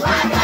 Vaga!